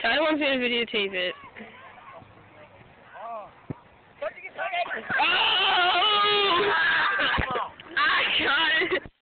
Tyler wants me to videotape it.